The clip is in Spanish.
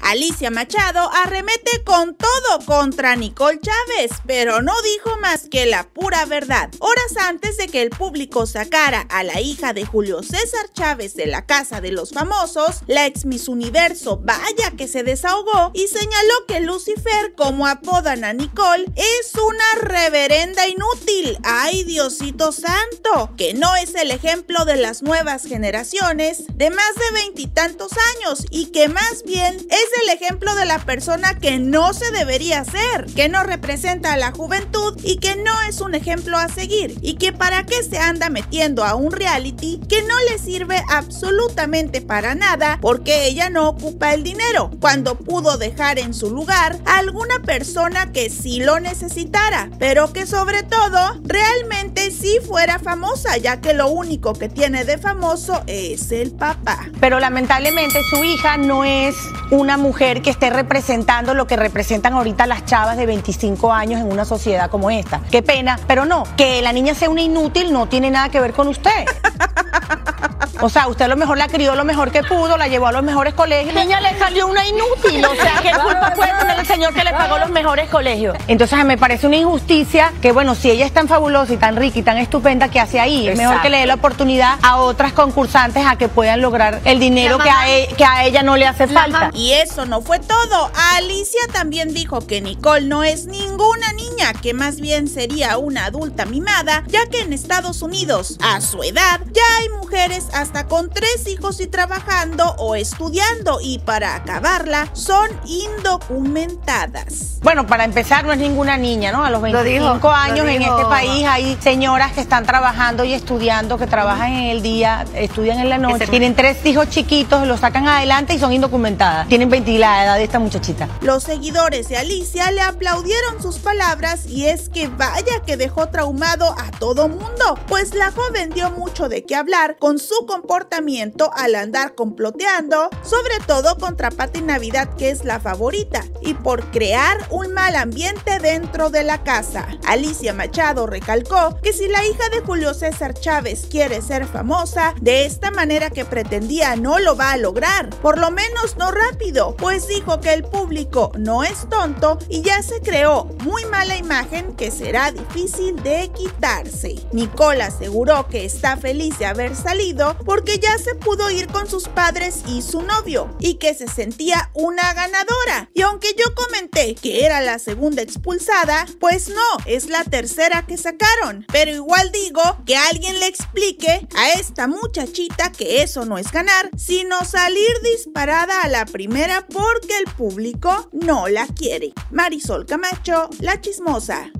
Alicia Machado arremete con todo contra Nicole Chávez, pero no dijo más que la pura verdad. Horas antes de que el público sacara a la hija de Julio César Chávez de la casa de los famosos, la ex Miss Universo vaya que se desahogó y señaló que Lucifer, como apodan a Nicole, es una reverenda inútil. ¡Ay, Diosito Santo! Que no es el ejemplo de las nuevas generaciones de más de veintitantos años y que más bien es el ejemplo de la persona que no se debería ser, que no representa a la juventud y que no es un ejemplo a seguir y que para qué se anda metiendo a un reality que no le sirve absolutamente para nada porque ella no ocupa el dinero, cuando pudo dejar en su lugar a alguna persona que sí lo necesitara, pero que sobre todo realmente sí fuera famosa, ya que lo único que tiene de famoso es el papá. Pero lamentablemente su hija no es una mujer que esté representando lo que representan ahorita las chavas de 25 años en una sociedad como esta. Qué pena, pero no, que la niña sea una inútil no tiene nada que ver con usted. O sea, usted a lo mejor la crió lo mejor que pudo, la llevó a los mejores colegios. Niña le salió una inútil. O sea, ¿qué culpa puede tener el señor que le pagó los mejores colegios? Entonces me parece una injusticia que, bueno, si ella es tan fabulosa y tan rica y tan estupenda, ¿qué hace ahí? Es mejor que le dé la oportunidad a otras concursantes a que puedan lograr el dinero que a, e, que a ella no le hace falta. Y eso no fue todo. Alicia también dijo que Nicole no es ninguna niña, que más bien sería una adulta mimada, ya que en Estados Unidos, a su edad, ya hay mujeres hasta con tres hijos y trabajando o estudiando y para acabarla son indocumentadas. Bueno, para empezar no es ninguna niña, ¿no? A los 25 años en este país hay señoras que están trabajando y estudiando, que trabajan en el día, estudian en la noche, tienen tres hijos chiquitos, los sacan adelante y son indocumentadas. Tienen 20 la edad de esta muchachita. Los seguidores de Alicia le aplaudieron sus palabras y es que vaya que dejó traumado a todo mundo, pues la joven dio mucho de qué hablar con su comportamiento al andar comploteando, sobre todo contra Pati Navidad que es la favorita, y por crear un mal ambiente dentro de la casa. Alicia Machado recalcó que si la hija de Julio César Chávez quiere ser famosa, de esta manera que pretendía no lo va a lograr, por lo menos no rápido, pues dijo que el público no es tonto y ya se creó muy mala imagen que será difícil de quitarse. Nicole aseguró que está feliz de haber salido porque ya se pudo ir con sus padres y su novio y que se sentía una ganadora. Y aunque yo comenté que era la segunda expulsada, pues no, es la tercera que sacaron. Pero igual digo que alguien le explique a esta muchachita que eso no es ganar, sino salir disparada a la primera porque el público no la quiere. Marisol Camacho, la chismosa.